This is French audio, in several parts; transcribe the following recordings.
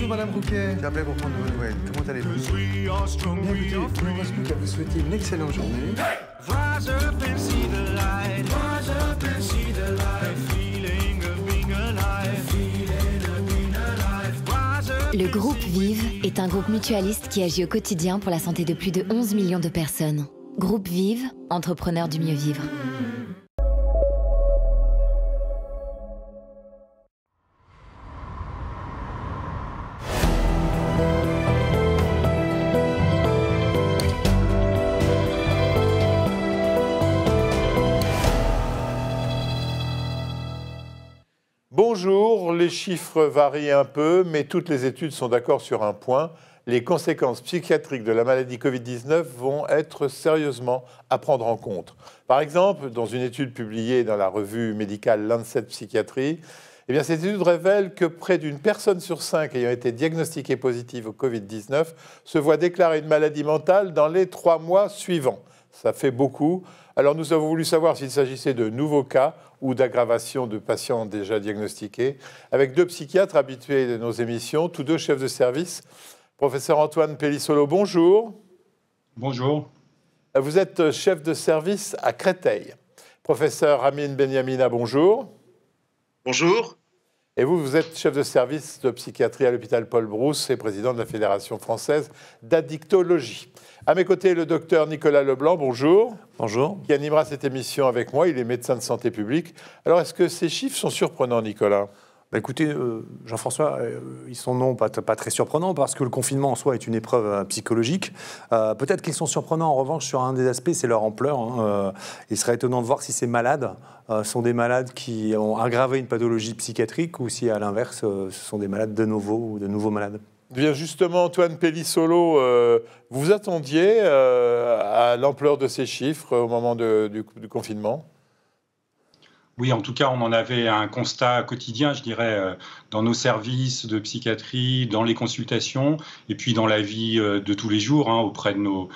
Bonjour Madame Rouquet. J'appelais pour prendre de vos nouvelles. Comment allez-vous Bien, écoutez, il ne reste plus qu'à vous souhaiter une excellente journée. Le groupe Vive est un groupe mutualiste qui agit au quotidien pour la santé de plus de 11 millions de personnes. Groupe Vive, entrepreneur du mieux vivre. Les chiffres varient un peu, mais toutes les études sont d'accord sur un point. Les conséquences psychiatriques de la maladie Covid-19 vont être sérieusement à prendre en compte. Par exemple, dans une étude publiée dans la revue médicale Lancet Psychiatrie, eh bien, cette étude révèle que près d'une personne sur cinq ayant été diagnostiquée positive au Covid-19 se voit déclarer une maladie mentale dans les trois mois suivants. Ça fait beaucoup. Alors nous avons voulu savoir s'il s'agissait de nouveaux cas ou d'aggravation de patients déjà diagnostiqués, avec deux psychiatres habitués de nos émissions, tous deux chefs de service. Professeur Antoine Pellissolo, bonjour. Bonjour. Vous êtes chef de service à Créteil. Professeur Amine Benyamina, bonjour. Bonjour. Et vous, vous êtes chef de service de psychiatrie à l'hôpital Paul Brousse et président de la Fédération française d'addictologie. À mes côtés, le docteur Nicolas Leblanc, bonjour. Bonjour. Qui animera cette émission avec moi. Il est médecin de santé publique. Alors, est-ce que ces chiffres sont surprenants, Nicolas? Bah écoutez, euh, Jean-François, euh, ils sont non pas, très surprenants parce que le confinement en soi est une épreuve euh, psychologique. Peut-être qu'ils sont surprenants en revanche sur un des aspects, c'est leur ampleur. Hein. il serait étonnant de voir si ces malades sont des malades qui ont aggravé une pathologie psychiatrique ou si à l'inverse, ce sont des malades de nouveau ou de nouveaux malades. Bien justement, Antoine Pellissolo, vous attendiez à l'ampleur de ces chiffres au moment du confinement? Oui, en tout cas, on en avait un constat quotidien, je dirais, euh, dans nos services de psychiatrie, dans les consultations, et puis dans la vie euh, de tous les jours, hein, auprès de nos,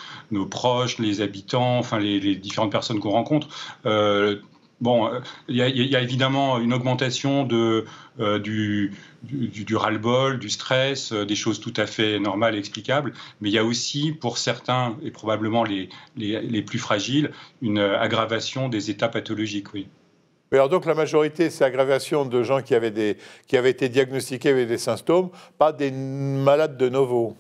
proches, les habitants, enfin les, différentes personnes qu'on rencontre. Euh, bon, il y, a évidemment une augmentation de, du, du, ras-le-bol, du stress, des choses tout à fait normales et explicables, mais il y a aussi, pour certains, et probablement les, les, les plus fragiles, une aggravation des états pathologiques, oui alors donc la majorité, c'est aggravation de gens qui avaient, été diagnostiqués avec des symptômes, pas des malades de novo.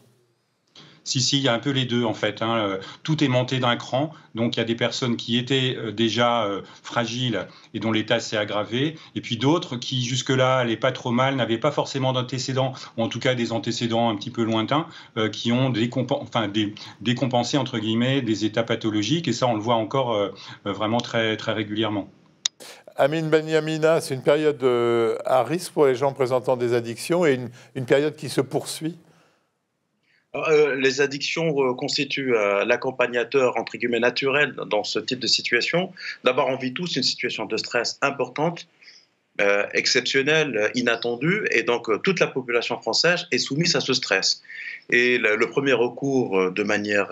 Si, si, il y a un peu les deux en fait. Hein. Euh, tout est monté d'un cran. Donc il y a des personnes qui étaient euh, déjà euh, fragiles et dont l'état s'est aggravé. Et puis d'autres qui jusque-là allaient pas trop mal, n'avaient pas forcément d'antécédents, ou en tout cas des antécédents un petit peu lointains, qui ont décompensé entre guillemets des états pathologiques. Et ça, on le voit encore vraiment très régulièrement. Amine Benyamina, c'est une période euh, à risque pour les gens présentant des addictions et une, période qui se poursuit euh, les addictions euh, constituent l'accompagnateur entre guillemets naturel dans ce type de situation. D'abord, on vit tous une situation de stress importante, exceptionnelle, inattendue, et donc toute la population française est soumise à ce stress. Et le premier recours de manière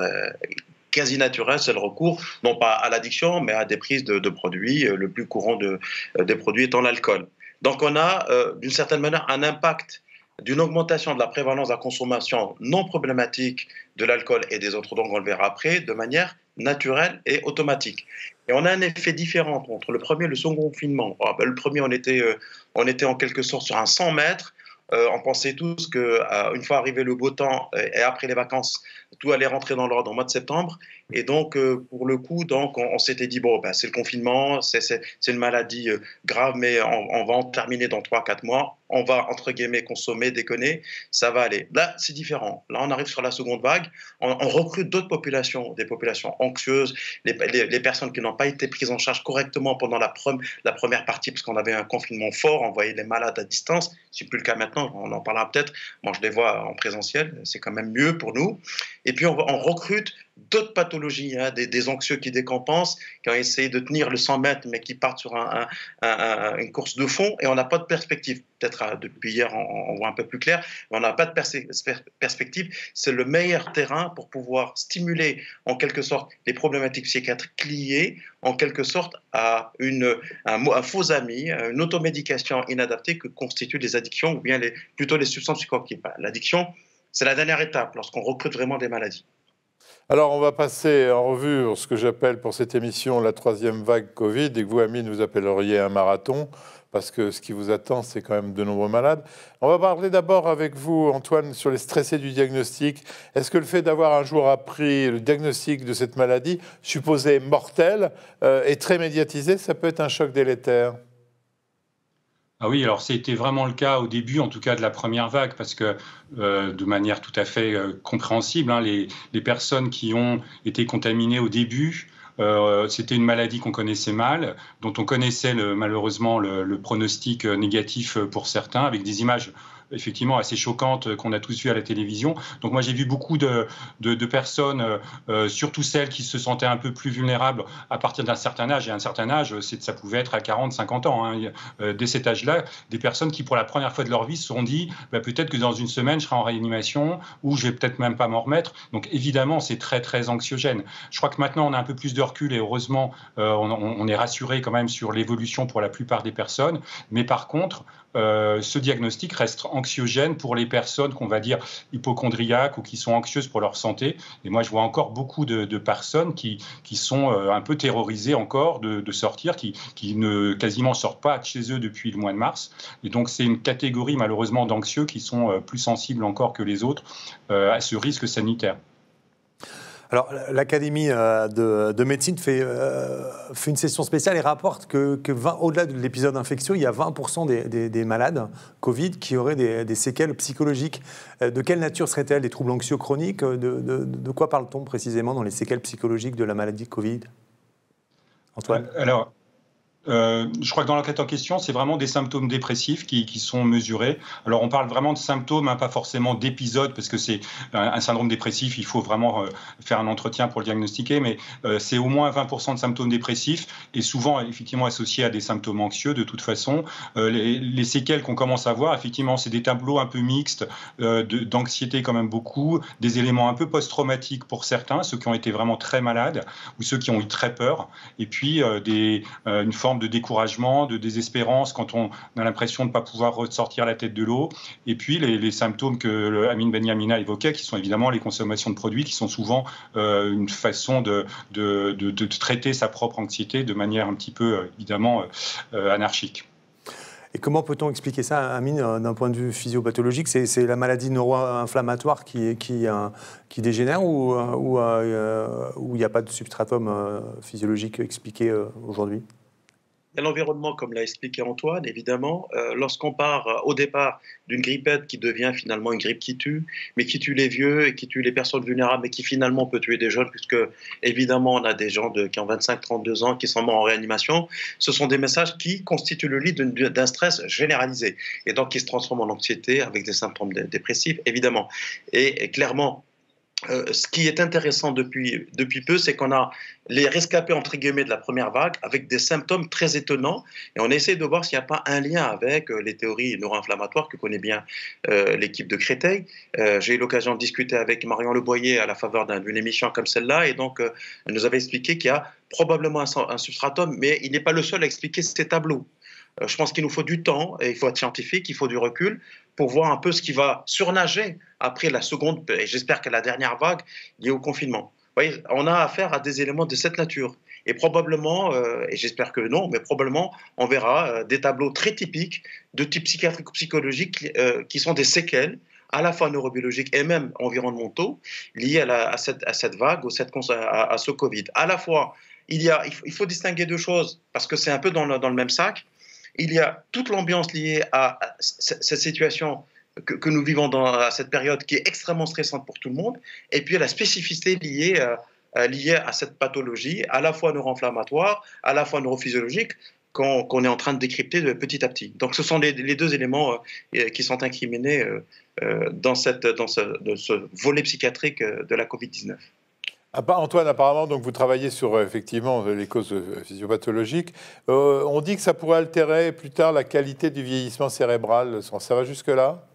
quasi naturel, c'est le recours, non pas à l'addiction, mais à des prises de, produits, euh, le plus courant de, euh, des produits étant l'alcool. Donc on a, euh, d'une certaine manière, un impact d'une augmentation de la prévalence de la consommation non problématique de l'alcool et des autres drogues, on le verra après, de manière naturelle et automatique. Et on a un effet différent entre le premier et le second confinement. Ah, ben, le premier, on était, on était en quelque sorte sur un 100 mètres. On pensait tous qu'une fois arrivé le beau temps et après les vacances, tout allait rentrer dans l'ordre en mois de septembre. Et donc, euh, pour le coup, donc, on, s'était dit, bon, ben, c'est le confinement, c'est une maladie euh, grave, mais on, va en terminer dans 3-4 mois. On va, entre guillemets, consommer, déconner, ça va aller. Là, c'est différent. Là, on arrive sur la seconde vague. On, recrute d'autres populations, des populations anxieuses, les, personnes qui n'ont pas été prises en charge correctement pendant la, première partie, parce qu'on avait un confinement fort, on voyait les malades à distance. C'est plus le cas maintenant, on en parlera peut-être. Moi, je les vois en présentiel, c'est quand même mieux pour nous. Et puis, on recrute d'autres pathologies, hein, des, anxieux qui décompensent, qui ont essayé de tenir le 100 mètres, mais qui partent sur une course de fond, et on n'a pas de perspective. Peut-être euh, depuis hier, on, voit un peu plus clair, mais on n'a pas de perspective. C'est le meilleur terrain pour pouvoir stimuler, en quelque sorte, les problématiques psychiatriques liées, en quelque sorte, à un, faux ami, une automédication inadaptée que constituent les addictions, ou bien plutôt les substances psychoactives. L'addiction, c'est la dernière étape lorsqu'on recrute vraiment des maladies. Alors, on va passer en revue ce que j'appelle pour cette émission la troisième vague Covid, et que vous, Amine, vous appelleriez un marathon, parce que ce qui vous attend, c'est quand même de nombreux malades. On va parler d'abord avec vous, Antoine, sur les stressés du diagnostic. Est-ce que le fait d'avoir un jour appris le diagnostic de cette maladie, supposée mortelle, euh, et très médiatisé, ça peut être un choc délétère ah oui, alors c'était vraiment le cas au début, en tout cas de la première vague, parce que euh, de manière tout à fait euh, compréhensible, hein, les, personnes qui ont été contaminées au début, euh, c'était une maladie qu'on connaissait mal, dont on connaissait malheureusement le, pronostic négatif pour certains, avec des images effectivement assez choquante qu'on a tous vu à la télévision. Donc moi j'ai vu beaucoup de, de, personnes, euh, surtout celles qui se sentaient un peu plus vulnérables à partir d'un certain âge. Et un certain âge, ça pouvait être à 40, 50 ans. Hein. Euh, dès cet âge-là, des personnes qui pour la première fois de leur vie se sont dit bah, peut-être que dans une semaine je serai en réanimation ou je vais peut-être même pas m'en remettre. Donc évidemment c'est très très anxiogène. Je crois que maintenant on a un peu plus de recul et heureusement euh, on, on, est rassuré quand même sur l'évolution pour la plupart des personnes. Mais par contre, euh, ce diagnostic reste anxiogène pour les personnes qu'on va dire hypochondriaques ou qui sont anxieuses pour leur santé. Et moi, je vois encore beaucoup de, personnes qui, qui sont euh, un peu terrorisées encore de, sortir, qui, qui, ne quasiment sortent pas de chez eux depuis le mois de mars. Et donc, c'est une catégorie malheureusement d'anxieux qui sont euh, plus sensibles encore que les autres à ce risque sanitaire. Alors, l'Académie euh, de, médecine euh, fait, une session spéciale et rapporte que, au-delà de l'épisode infectieux, il y a 20% des, malades Covid qui auraient des, séquelles psychologiques. Euh, de quelle nature seraient-elles Des troubles anxieux chroniques? De, quoi parle-t-on précisément dans les séquelles psychologiques de la maladie Covid? Antoine? Euh, je crois que dans l'enquête en question, c'est vraiment des symptômes dépressifs qui, sont mesurés. Alors, on parle vraiment de symptômes, hein, pas forcément d'épisodes, parce que c'est un, syndrome dépressif, il faut vraiment euh, faire un entretien pour le diagnostiquer, mais euh, c'est au moins 20% de symptômes dépressifs, et souvent, effectivement, associés à des symptômes anxieux, de toute façon. Les, séquelles qu'on commence à voir, effectivement, c'est des tableaux un peu mixtes, d'anxiété quand même beaucoup, des éléments un peu post-traumatiques pour certains, ceux qui ont été vraiment très malades, ou ceux qui ont eu très peur, et puis des, une forme de découragement, de désespérance quand on a l'impression de ne pas pouvoir ressortir la tête de l'eau. Et puis les, symptômes que Amine Benyamina évoquait, qui sont évidemment les consommations de produits, qui sont souvent euh, une façon de, traiter sa propre anxiété de manière un petit peu euh, évidemment euh, anarchique. Et comment peut-on expliquer ça, Amine, d'un point de vue physiopathologique? C'est la maladie neuro-inflammatoire qui, dégénère ou il n'y a pas de substratum physiologique expliqué aujourd'hui? L'environnement, comme l'a expliqué Antoine, évidemment. Euh, lorsqu'on part euh, au départ d'une grippette qui devient finalement une grippe qui tue, mais qui tue les vieux et qui tue les personnes vulnérables, mais qui finalement peut tuer des jeunes, puisque évidemment on a des gens de, qui ont 25-32 ans qui sont morts en réanimation, ce sont des messages qui constituent le lit d'un stress généralisé et donc qui se transforment en anxiété avec des symptômes dépressifs, évidemment. et clairement, euh, ce qui est intéressant depuis, depuis peu, c'est qu'on a les rescapés entre guillemets de la première vague avec des symptômes très étonnants et on essaie de voir s'il n'y a pas un lien avec euh, les théories neuro-inflammatoires que connaît bien euh, l'équipe de Créteil. J'ai eu l'occasion de discuter avec Marion Leboyer à la faveur d'une émission comme celle-là et donc elle nous avait expliqué qu'il y a probablement un, un substratum, mais il n'est pas le seul à expliquer ces tableaux. je pense qu'il nous faut du temps il faut être scientifique, il faut du recul pour voir un peu ce qui va surnager après la seconde, et j'espère que la dernière vague liée au confinement. Vous voyez, on a affaire à des éléments de cette nature. Et probablement, euh, et j'espère que non, mais probablement, on verra euh, des tableaux très typiques de type psychiatrique ou psychologique euh, qui sont des séquelles à la fois neurobiologiques et même environnementaux liés à, cette, à cette, vague ou cette, à, ce Covid. À la fois, il, y a, il, faut, distinguer deux choses parce que c'est un peu dans le, dans le même sac il y a toute l'ambiance liée à cette situation que, nous vivons dans cette période qui est extrêmement stressante pour tout le monde, et puis la spécificité liée, euh, euh, liée à cette pathologie, à la fois neuroinflammatoire, à la fois neurophysiologique, qu'on est en train de décrypter de petit à petit. Donc ce sont les, deux éléments euh, qui sont incriminés dans, cette, dans ce, volet psychiatrique de la Covid-19. Antoine, apparemment, donc vous travaillez sur effectivement les causes physiopathologiques. on dit que ça pourrait altérer plus tard la qualité du vieillissement cérébral. Ça va jusque-là? ah,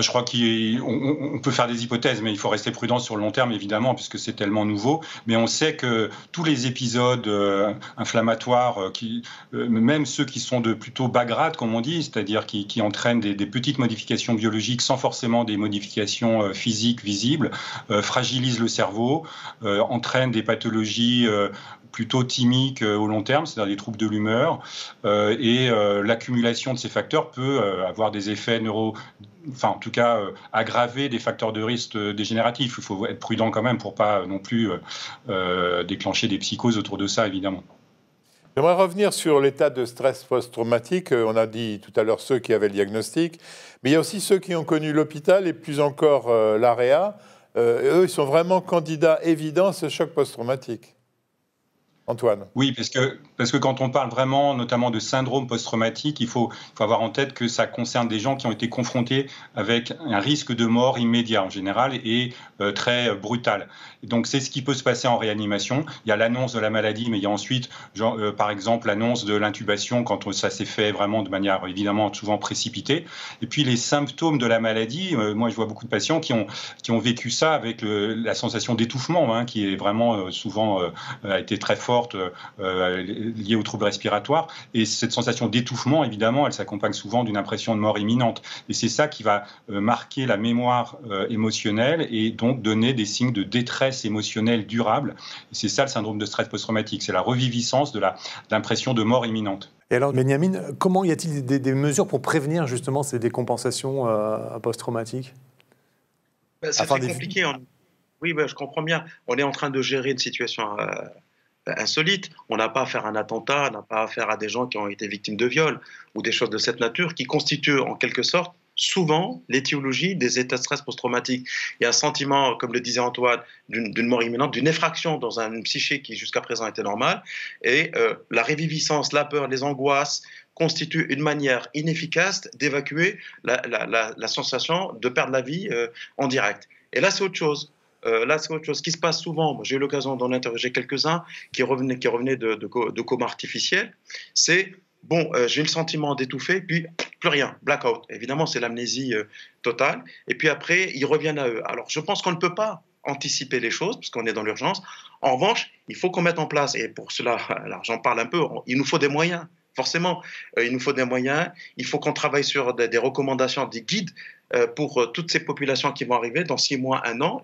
je crois qu'on peut faire des hypothèses, mais il faut rester prudent sur le long terme, évidemment, puisque c'est tellement nouveau. Mais on sait que tous les épisodes euh, inflammatoires, euh, euh, même ceux qui sont de plutôt bas grade, comme on dit, c'est-à-dire qui, entraînent des, petites modifications biologiques sans forcément des modifications physiques visibles, fragilisent le cerveau, entraînent des pathologies plutôt thymiques au long terme, c'est-à-dire des troubles de l'humeur. et l'accumulation de ces facteurs peut avoir des effets neuro enfin en tout cas euh, aggraver des facteurs de risque dégénératifs. Il faut être prudent quand même pour pas non plus euh, euh, déclencher des psychoses autour de ça, évidemment. J'aimerais revenir sur l'état de stress post-traumatique. On a dit tout à l'heure ceux qui avaient le diagnostic, mais il y a aussi ceux qui ont connu l'hôpital et plus encore l'AREA. eux, ils sont vraiment candidats évidents à ce choc post-traumatique. Antoine. Oui, parce que, parce que quand on parle vraiment notamment de syndrome post-traumatique, il faut, faut, avoir en tête que ça concerne des gens qui ont été confrontés avec un risque de mort immédiat en général et euh, très brutal. donc c'est ce qui peut se passer en réanimation. Il y a l'annonce de la maladie, mais il y a ensuite, euh, par exemple, l'annonce de l'intubation quand ça s'est fait vraiment de manière évidemment souvent précipitée. Et puis les symptômes de la maladie, euh, moi je vois beaucoup de patients qui ont, qui ont vécu ça avec la sensation d'étouffement, hein, qui est vraiment souvent a été très forte euh, euh, liée aux troubles respiratoires. Et cette sensation d'étouffement, évidemment, elle s'accompagne souvent d'une impression de mort imminente. Et c'est ça qui va euh, marquer la mémoire émotionnelle et donc donner des signes de détresse émotionnelle durable. Et c'est ça le syndrome de stress post-traumatique, c'est la reviviscence de l'impression de mort imminente. Et alors, Benjamin, comment y a-t-il des, mesures pour prévenir justement ces décompensations post-traumatiques? Ben, C'est très compliqué. Oui, ben, je comprends bien. On est en train de gérer une situation insolite. On n'a pas affaire à un attentat, on n'a pas affaire à des gens qui ont été victimes de viol ou des choses de cette nature qui constituent en quelque sorte souvent l'étiologie des états de stress post-traumatique. Il y a un sentiment, comme le disait Antoine, d'une mort imminente, d'une effraction dans un psyché qui jusqu'à présent était normal. Et euh, la réviviscence, la peur, les angoisses constituent une manière inefficace d'évacuer la, sensation de perdre la vie euh, en direct. Et là, c'est autre chose. Euh, là, c'est autre chose. Ce qui se passe souvent, j'ai eu l'occasion d'en interroger quelques-uns qui revenaient, qui revenaient de, coma artificiel, c'est bon, euh, j'ai le sentiment d'étouffer, puis plus rien, blackout. Évidemment, c'est l'amnésie euh, totale. Et puis après, ils reviennent à eux. Alors, je pense qu'on ne peut pas anticiper les choses, puisqu'on est dans l'urgence. En revanche, il faut qu'on mette en place, et pour cela, j'en parle un peu, il nous faut des moyens. Forcément, il nous faut des moyens. Il faut qu'on travaille sur des recommandations, des guides euh, pour euh, toutes ces populations qui vont arriver dans six mois, un an.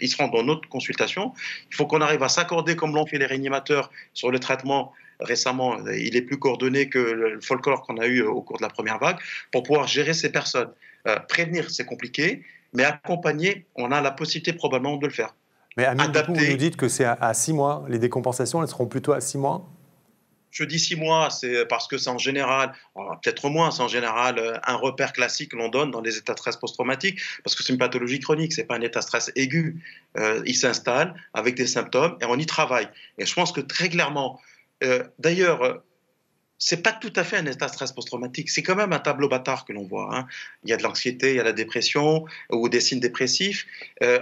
Ils seront dans notre consultation. Il faut qu'on arrive à s'accorder comme l'ont fait les réanimateurs sur le traitement récemment, il est plus coordonné que le folklore qu'on a eu au cours de la première vague, pour pouvoir gérer ces personnes. Euh, prévenir, c'est compliqué, mais accompagner, on a la possibilité probablement de le faire. Mais à vous nous dites que c'est à six mois. Les décompensations, elles seront plutôt à six mois? Je dis six mois, c'est parce que c'est en général, peut-être moins, c'est en général euh, un repère classique que l'on donne dans les états de stress post-traumatique, parce que c'est une pathologie chronique, c'est pas un état de stress aigu. Euh, il s'installe avec des symptômes et on y travaille. Et je pense que très clairement, euh, d'ailleurs, c'est pas tout à fait un état de stress post-traumatique. C'est quand même un tableau bâtard que l'on voit. Hein. Il y a de l'anxiété, il y a la dépression ou des signes dépressifs.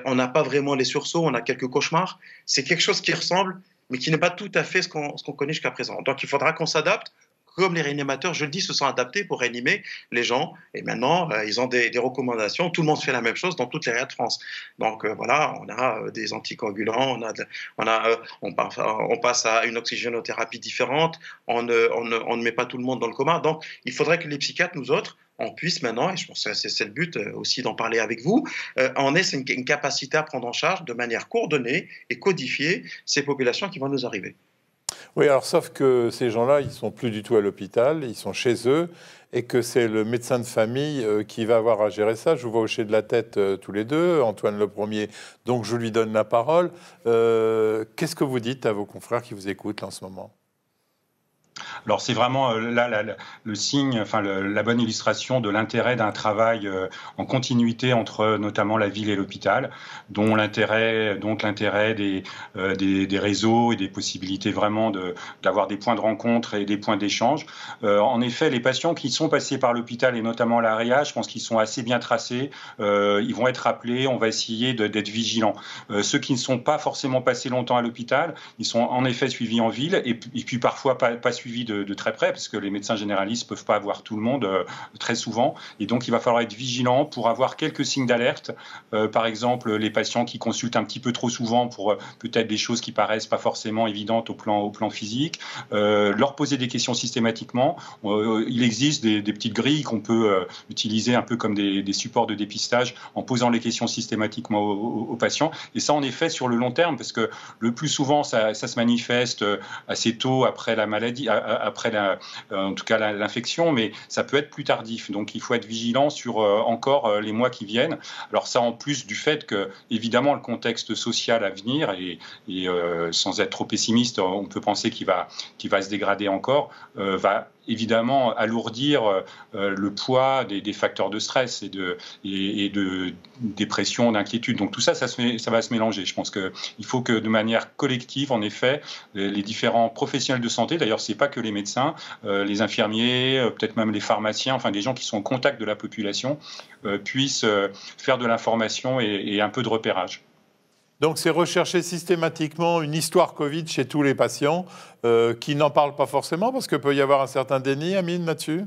on n'a pas vraiment les sursauts, on a quelques cauchemars. C'est quelque chose qui ressemble mais qui n'est pas tout à fait ce qu'on connaît jusqu'à présent. Donc il faudra qu'on s'adapte comme les réanimateurs, je le dis, se sont adaptés pour réanimer les gens. Et maintenant, euh, ils ont des, recommandations. Tout le monde fait la même chose dans toutes les réa de France. Donc euh, voilà, on a euh, des anticoagulants, on, a on, a, on, passe à une oxygénothérapie différente, on ne, on, on ne met pas tout le monde dans le coma. Donc il faudrait que les psychiatres, nous autres, on puisse maintenant, et je pense que c'est le but euh, aussi d'en parler avec vous, euh, en ait une, une, capacité à prendre en charge de manière coordonnée et codifiée ces populations qui vont nous arriver. Oui, alors sauf que ces gens-là, ils sont plus du tout à l'hôpital, ils sont chez eux, et que c'est le médecin de famille euh, qui va avoir à gérer ça. Je vous vois hocher de la tête tous les deux, Antoine le premier, donc je lui donne la parole. Qu'est-ce que vous dites à vos confrères qui vous écoutent en ce moment? Alors c'est vraiment là, le signe, enfin la bonne illustration de l'intérêt d'un travail en continuité entre notamment la ville et l'hôpital, dont l'intérêt, donc l'intérêt des, des, des, réseaux et des possibilités vraiment d'avoir des points de rencontre et des points d'échange. en effet, les patients qui sont passés par l'hôpital et notamment l'ARIA, je pense qu'ils sont assez bien tracés. ils vont être appelés, on va essayer d'être vigilants. ceux qui ne sont pas forcément passés longtemps à l'hôpital, ils sont en effet suivis en ville et, puis parfois pas suivis de, très près parce que les médecins généralistes peuvent pas avoir tout le monde euh, très souvent et donc il va falloir être vigilant pour avoir quelques signes d'alerte. Euh, par exemple, les patients qui consultent un petit peu trop souvent pour euh, peut-être des choses qui paraissent pas forcément évidentes au plan, au plan physique, leur poser des questions systématiquement. il existe des, petites grilles qu'on peut utiliser un peu comme des, supports de dépistage en posant les questions systématiquement aux, patients. Et ça, en effet, sur le long terme, parce que le plus souvent, ça, se manifeste assez tôt après la maladie, après euh, en tout cas l'infection, mais ça peut être plus tardif. Donc il faut être vigilant sur euh, encore les mois qui viennent. Alors ça, en plus du fait que, évidemment, le contexte social à venir, et, sans être trop pessimiste, on peut penser qu'il va, qu'il va se dégrader encore, va évidemment alourdir euh, euh, le poids des, facteurs de stress et de, et, de dépression, d'inquiétude. Donc tout ça, ça, va se mélanger. Je pense qu'il faut que de manière collective, en effet, les différents professionnels de santé, d'ailleurs, ce n'est pas que les médecins, euh, les infirmiers, peut-être même les pharmaciens, enfin des gens qui sont en contact de la population, puissent faire de l'information et un peu de repérage. Donc c'est rechercher systématiquement une histoire Covid chez tous les patients euh, qui n'en parlent pas forcément parce qu'il peut y avoir un certain déni, Amine, là-dessus?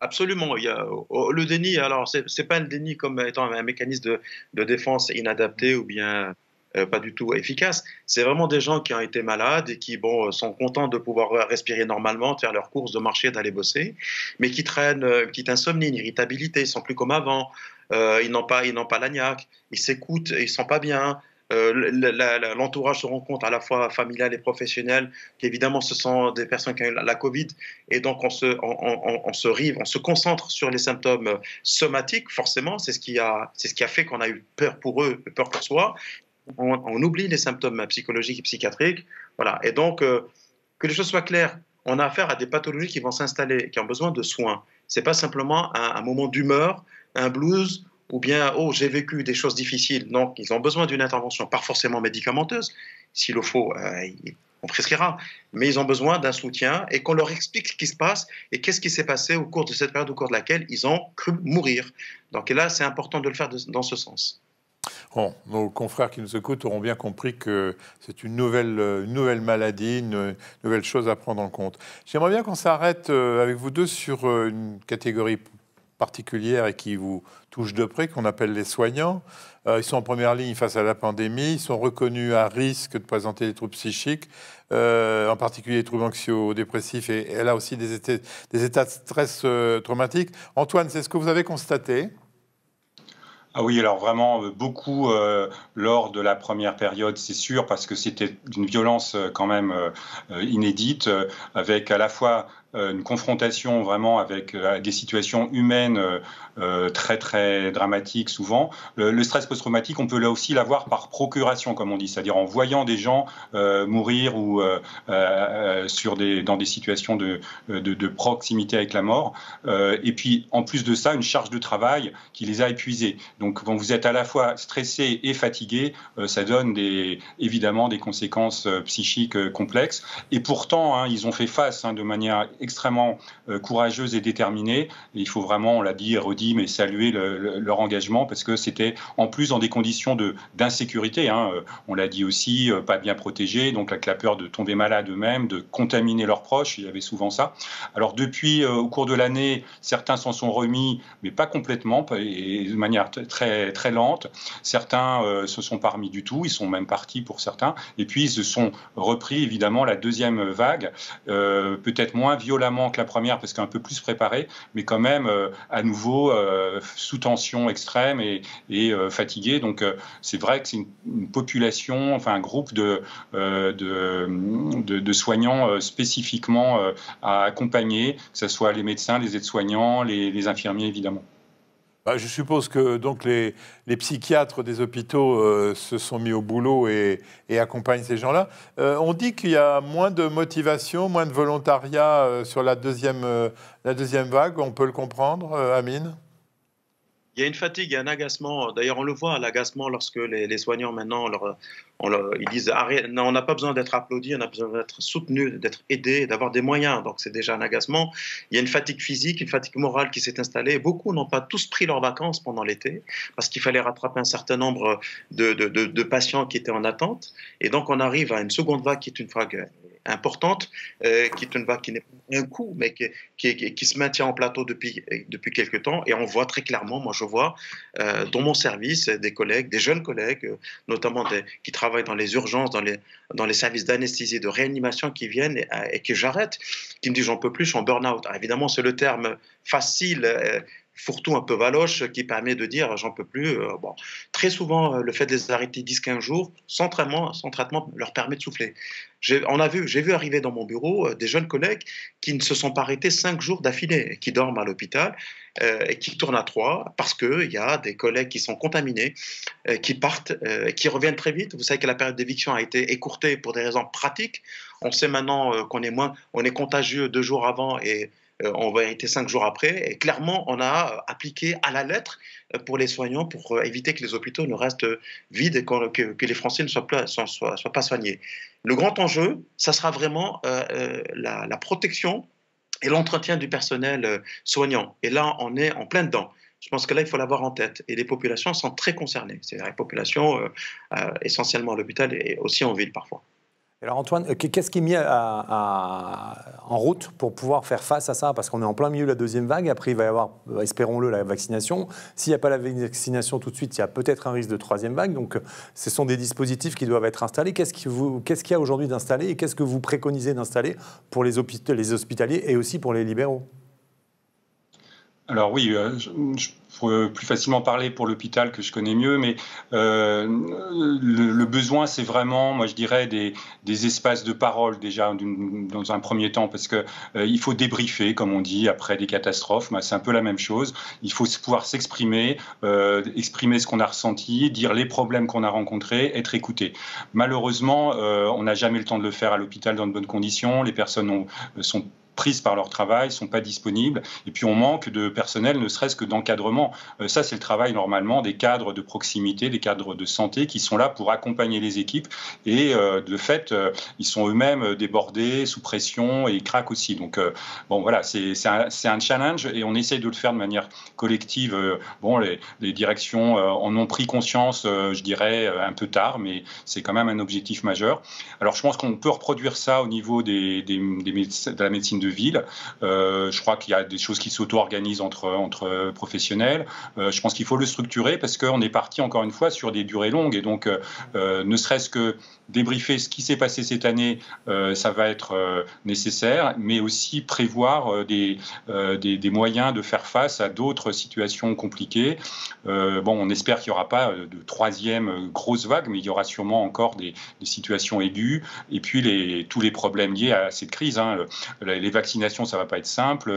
Absolument. A, oh, le déni, alors, ce n'est pas un déni comme étant un mécanisme de, défense inadapté ou bien euh, pas du tout efficace. C'est vraiment des gens qui ont été malades et qui bon, sont contents de pouvoir respirer normalement, de faire leurs courses, de marcher, d'aller bosser, mais qui traînent une petite insomnie, une irritabilité, ils sont plus comme avant, euh, ils n'ont pas, ils n'ont pas l'agnac, ils s'écoutent, ils sont pas bien, euh, l'entourage se rend compte à la fois familial et professionnel qu'évidemment ce sont des personnes qui ont eu la, Covid et donc on se, on, se rive, on se concentre sur les symptômes somatiques forcément, c'est ce qui a, ce qui a fait qu'on a eu peur pour eux, peur pour soi. On, oublie les symptômes psychologiques et psychiatriques, voilà. Et donc euh, que les choses soient claires, on a affaire à des pathologies qui vont s'installer, qui ont besoin de soins. C'est pas simplement un moment d'humeur, un blues ou bien oh j'ai vécu des choses difficiles. Non, ils ont besoin d'une intervention, pas forcément médicamenteuse. S'il le faut, euh, on prescrira, mais ils ont besoin d'un soutien et qu'on leur explique ce qui se passe et qu'est-ce qui s'est passé au cours de cette période au cours de laquelle ils ont cru mourir. Donc là, c'est important de le faire dans ce sens. Bon, nos confrères qui nous écoutent auront bien compris que c'est une nouvelle, une nouvelle maladie, une nouvelle chose à prendre en compte. J'aimerais bien qu'on s'arrête euh, avec vous deux sur euh, une catégorie particulière et qui vous touche de près, qu'on appelle les soignants. Euh, ils sont en première ligne face à la pandémie, ils sont reconnus à risque de présenter des troubles psychiques, euh, en particulier les troubles anxio-dépressifs et, là aussi des états, des de stress euh, traumatiques. Antoine, c'est ce que vous avez constaté? Ah oui, alors vraiment beaucoup lors de la première période, c'est sûr, parce que c'était d'une violence quand même inédite, avec à la fois euh, une confrontation vraiment avec euh, des situations humaines euh, très très dramatiques souvent. Le, stress post-traumatique, on peut là aussi l'avoir par procuration, comme on dit, c'est-à-dire en voyant des gens mourir ou sur des, dans des situations de, de, proximité avec la mort. et puis en plus de ça, une charge de travail qui les a épuisés. Donc quand vous êtes à la fois stressé et fatigué, ça donne évidemment des conséquences psychiques complexes. Et pourtant, hein, ils ont fait face hein, de manière extrêmement euh, courageuse et déterminée. il faut vraiment, on l'a dit et redit, mais saluer leur engagement parce que c'était en plus dans des conditions d'insécurité. Hein. Euh, on l'a dit aussi, euh, pas bien protégés, donc avec la peur de tomber malade eux-mêmes, de contaminer leurs proches. Il y avait souvent ça. Alors depuis, au cours de l'année, certains s'en sont remis, mais pas complètement, et de manière très très lente. Certains se sont pas remis du tout. Ils sont même partis pour certains. Et puis ils se sont repris évidemment la deuxième vague, peut-être moins violemment que la première parce qu'un peu plus préparé, mais quand même euh, à nouveau euh, sous tension extrême et, euh, fatigué. Donc c'est vrai que c'est une, population, enfin un groupe de, soignants spécifiquement à accompagner, que ce soit les médecins, les aides-soignants, les infirmiers évidemment. Bah, je suppose que donc les, psychiatres des hôpitaux euh, se sont mis au boulot et, accompagnent ces gens-là. Euh, on dit qu'il y a moins de motivation, moins de volontariat euh, sur la deuxième, la deuxième vague. On peut le comprendre, Amine? Il y a une fatigue, il y a un agacement. D'ailleurs, on le voit, l'agacement lorsque les, soignants maintenant, ils disent on n'a pas besoin d'être applaudi, on a besoin d'être soutenu, d'être aidé, d'avoir des moyens. Donc c'est déjà un agacement. Il y a une fatigue physique, une fatigue morale qui s'est installée. Beaucoup n'ont pas tous pris leurs vacances pendant l'été parce qu'il fallait rattraper un certain nombre de, de, patients qui étaient en attente. Et donc on arrive à une seconde vague qui est une vague importante, euh, qui est une qui n'est pas un coup, mais qui, qui, qui, se maintient en plateau depuis, depuis quelques temps. Et on voit très clairement, moi je vois euh, dans mon service des collègues, des jeunes collègues, euh, notamment qui travaillent dans les urgences, dans les, dans les services d'anesthésie, de réanimation, qui viennent et, et que j'arrête, qui me disent j'en peux plus, je suis en burn-out. évidemment, c'est le terme facile fourre-tout un peu valoche qui permet de dire j'en peux plus. Euh, bon. Très souvent, euh, le fait de les arrêter 10-15 jours sans traitement, sans traitement leur permet de souffler. On a vu, j'ai vu arriver dans mon bureau euh, des jeunes collègues qui ne se sont pas arrêtés 5 jours d'affilée, qui dorment à l'hôpital et qui tournent à 3 parce qu'il y a des collègues qui sont contaminés, qui partent, qui reviennent très vite. Vous savez que la période d'éviction a été écourtée pour des raisons pratiques. On sait maintenant qu'on est moins, on est contagieux deux jours avant et on va été cinq jours après. Et clairement, on a euh, appliqué à la lettre euh, pour les soignants pour éviter que les hôpitaux ne restent vides et que, les Français ne soient, pas soignés. Le grand enjeu, ça sera vraiment la, protection et l'entretien du personnel soignant. Et là, on est en plein dedans. Je pense que là, il faut l'avoir en tête. Et les populations sont très concernées. C'est les populations essentiellement à l'hôpital et aussi en ville parfois. Alors Antoine, euh, qu'est-ce qui est mis en route pour pouvoir faire face à ça? Parce qu'on est en plein milieu de la deuxième vague, après il va y avoir, euh, espérons-le, la vaccination. S'il n'y a pas la vaccination tout de suite, il y a peut-être un risque de troisième vague. Donc euh, ce sont des dispositifs qui doivent être installés. Qu'est-ce qu'il y a aujourd'hui d'installé et qu'est-ce que vous préconisez d'installer pour les, les hospitaliers et aussi pour les libéraux? Alors oui, je, pourrais plus facilement parler pour l'hôpital que je connais mieux, mais euh, le, besoin, c'est vraiment, moi je dirais, des, espaces de parole déjà dans un premier temps, parce que euh, il faut débriefer, comme on dit, après des catastrophes. c'est un peu la même chose. Il faut pouvoir s'exprimer, euh, exprimer ce qu'on a ressenti, dire les problèmes qu'on a rencontrés, être écouté. Malheureusement, on n'a jamais le temps de le faire à l'hôpital dans de bonnes conditions. Les personnes ont, sont prises par leur travail, sont pas disponibles, et puis on manque de personnel, ne serait-ce que d'encadrement. Euh, ça, c'est le travail normalement des cadres de proximité, des cadres de santé qui sont là pour accompagner les équipes, et euh, de fait, euh, ils sont eux-mêmes débordés, sous pression, et ils craquent aussi. Donc, bon, voilà, c'est un, un, challenge, et on essaye de le faire de manière collective. bon, les, les directions en ont pris conscience, je dirais, un peu tard, mais c'est quand même un objectif majeur. Alors, je pense qu'on peut reproduire ça au niveau des, des, des de la médecine de ville. Euh, je crois qu'il y a des choses qui s'auto-organisent entre, entre professionnels. Euh, je pense qu'il faut le structurer parce qu'on est parti encore une fois sur des durées longues et donc euh, ne serait-ce que débriefer ce qui s'est passé cette année, ça va être nécessaire, mais aussi prévoir des, des, moyens de faire face à d'autres situations compliquées. bon, on espère qu'il n'y aura pas de troisième grosse vague, mais il y aura sûrement encore des, situations aiguës. Et puis les, tous les problèmes liés à cette crise. Hein, les vaccination, ça va pas être simple.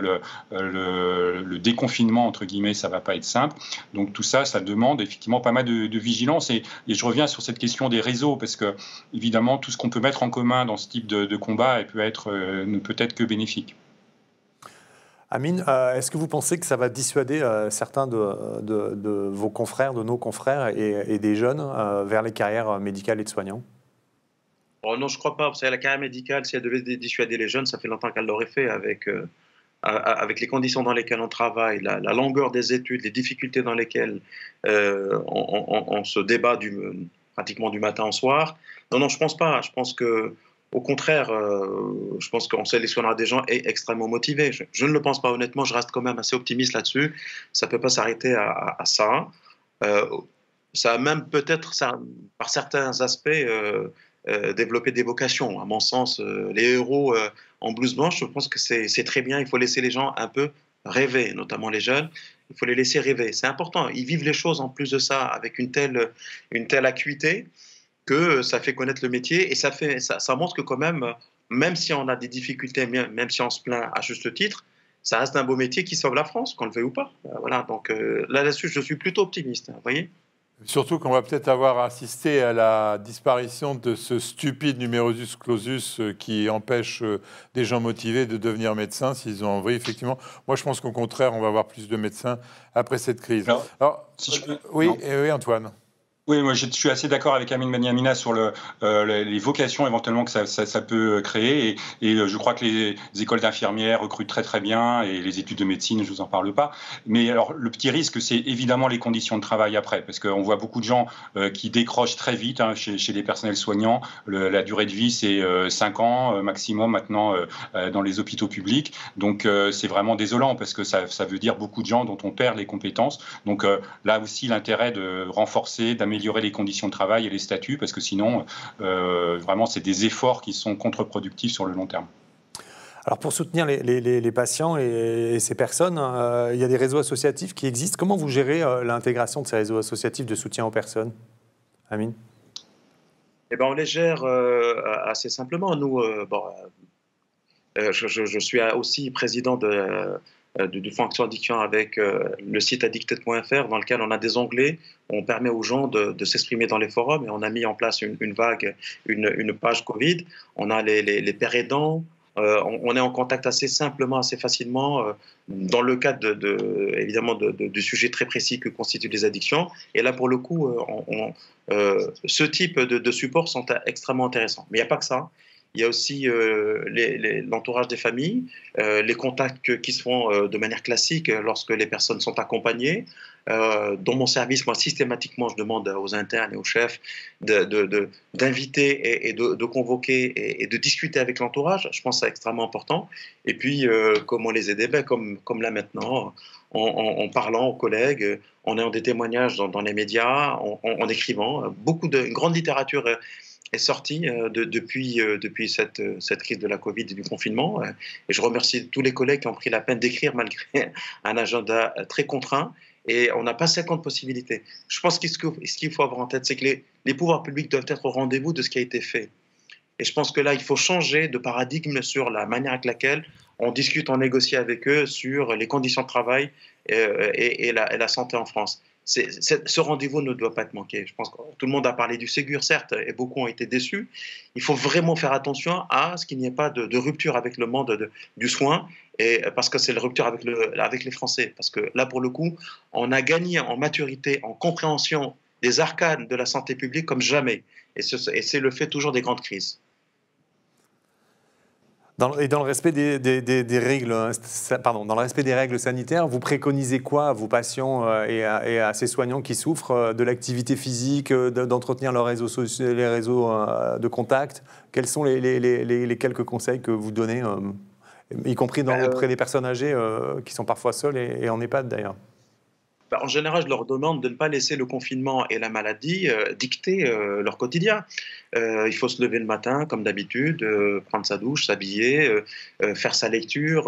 Le, déconfinement, entre guillemets, ça va pas être simple. Donc tout ça, ça demande effectivement pas mal de, vigilance. Et, je reviens sur cette question des réseaux, parce que évidemment, tout ce qu'on peut mettre en commun dans ce type de, combat peut être, euh, ne peut être que bénéfique. Amine, euh, est-ce que vous pensez que ça va dissuader euh, certains de, vos confrères, de nos confrères et, des jeunes vers les carrières médicales et de soignants? Oh non, je crois pas. Vous savez, la carrière médicale, si elle devait dissuader les jeunes, ça fait longtemps qu'elle l'aurait fait avec, euh, les conditions dans lesquelles on travaille, la, longueur des études, les difficultés dans lesquelles euh, on, se débat pratiquement du matin au soir. Non, non, je pense pas. Je pense que, au contraire, euh, je pense qu'on sélectionnera des gens extrêmement motivés. Je, ne le pense pas honnêtement. Je reste quand même assez optimiste là-dessus. Ça peut pas s'arrêter à, ça. ça a même peut-être, par certains aspects, développer des vocations. À mon sens, euh, les héros euh, en blouse blanche, je pense que c'est très bien. Il faut laisser les gens un peu rêver, notamment les jeunes. Il faut les laisser rêver. C'est important. Ils vivent les choses en plus de ça avec une telle, une telle acuité que ça fait connaître le métier et ça, fait, ça, montre que quand même, même si on a des difficultés, même si on se plaint à juste titre, ça reste un beau métier qui sauve la France, qu'on le veuille ou pas. Voilà, donc là-dessus, je suis plutôt optimiste. Vous voyez Surtout qu'on va peut-être avoir assisté à la disparition de ce stupide numérosus clausus euh, qui empêche euh, des gens motivés de devenir médecins s'ils ont envie. Effectivement, moi je pense qu'au contraire, on va avoir plus de médecins après cette crise. Alors, oui, oui, Antoine. Oui, moi je suis assez d'accord avec Amine Baniamina sur euh, les vocations éventuellement que ça, peut créer. Et, euh, je crois que les, écoles d'infirmières recrutent très très bien et les études de médecine, je ne vous en parle pas. Mais alors le petit risque, c'est évidemment les conditions de travail après, parce qu'on voit beaucoup de gens euh, qui décrochent très vite hein, chez, les personnels soignants. La durée de vie, c'est 5 ans maximum maintenant dans les hôpitaux publics. Donc c'est vraiment désolant parce que ça, ça, veut dire beaucoup de gens dont on perd les compétences. Donc là aussi, l'intérêt de renforcer, d'améliorer améliorer les conditions de travail et les statuts, parce que sinon, euh, vraiment, c'est des efforts qui sont contre-productifs sur le long terme. Alors pour soutenir les, patients et, ces personnes, euh, il y a des réseaux associatifs qui existent. Comment vous gérez euh, l'intégration de ces réseaux associatifs de soutien aux personnes Amine? Eh ben, On les gère assez simplement. Nous, bon, je, je, suis aussi président de euh, de, de fonction addiction avec euh, le site addicted.fr dans lequel on a des onglets, on permet aux gens de, s'exprimer dans les forums et on a mis en place une, vague, une, page Covid. On a les, les, pères aidants, euh, on, est en contact assez simplement, assez facilement, dans le cadre de, évidemment du sujet très précis que constituent les addictions. Et là, pour le coup, ce type de, supports sont extrêmement intéressants. Mais il n'y a pas que ça. Il y a aussi euh, l'entourage des familles, euh, les contacts qui se font euh, de manière classique lorsque les personnes sont accompagnées. dans mon service, moi, systématiquement, je demande aux internes et aux chefs d'inviter et, de, convoquer et, de discuter avec l'entourage. Je pense que c'est extrêmement important. Et puis, comment les aider? Ben, comme, là maintenant, en, parlant aux collègues, en ayant des témoignages dans, les médias, en, écrivant. Beaucoup de, grande littérature est sorti euh, depuis, euh, euh, cette crise de la Covid et du confinement. Et je remercie tous les collègues qui ont pris la peine d'écrire malgré un agenda très contraint. Et on n'a pas 50 possibilités. Je pense que ce qu'il faut avoir en tête, c'est que les, pouvoirs publics doivent être au rendez-vous de ce qui a été fait. Et je pense que là, il faut changer de paradigme sur la manière avec laquelle on discute, on négocie avec eux sur les conditions de travail et la santé en France ce rendez-vous ne doit pas être manqué. Je pense que tout le monde a parlé du Ségur, certes, et beaucoup ont été déçus. Il faut vraiment faire attention à ce qu'il n'y ait pas de, rupture avec le monde du soin, et, parce que c'est la rupture avec, avec les Français. Parce que là, pour le coup, on a gagné en maturité, en compréhension des arcanes de la santé publique comme jamais. Et c'est le fait toujours des grandes crises et dans le respect des, règles, hein, pardon, dans le respect des règles sanitaires, vous préconisez quoi à vos patients euh, et à, ces soignants qui souffrent euh, de l'activité physique, euh, d'entretenir leurs réseaux, les réseaux de contact? Quels sont les, quelques conseils que vous donnez, y compris dans, auprès des personnes âgées qui sont parfois seules et, et en EHPAD d'ailleurs? Bah, en général, je leur demande de ne pas laisser le confinement et la maladie euh, dicter euh, leur quotidien. Euh, il faut se lever le matin, comme d'habitude, prendre sa douche, s'habiller, faire sa lecture,